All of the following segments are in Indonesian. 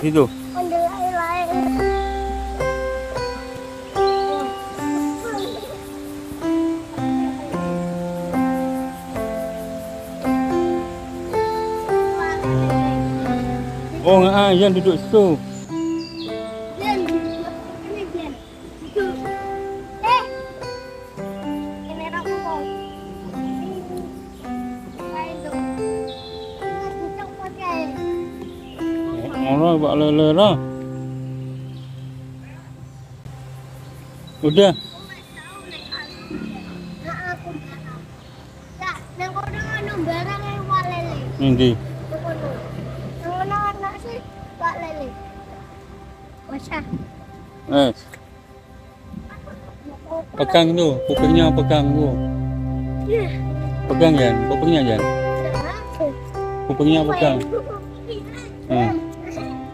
Situ. Oh, ah, yang duduk situ. Orang buat lele lah. Udah. Nanti. Eh, pegang tu. Kupingnya pegang tu. Pegang Jan. Kupingnya Jan. Kupingnya pegang. Hmm.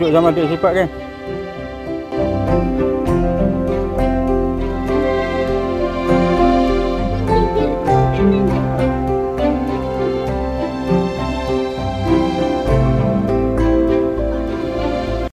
Duduk sama adik sifat kan?